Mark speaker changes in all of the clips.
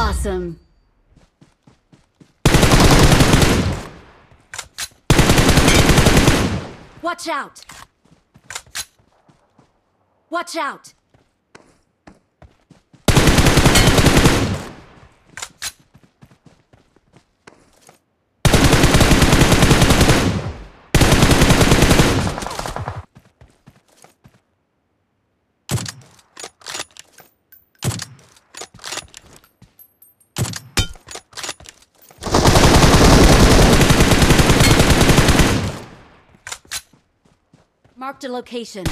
Speaker 1: Awesome. Watch out! Watch out! Marked a location.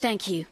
Speaker 1: Thank you.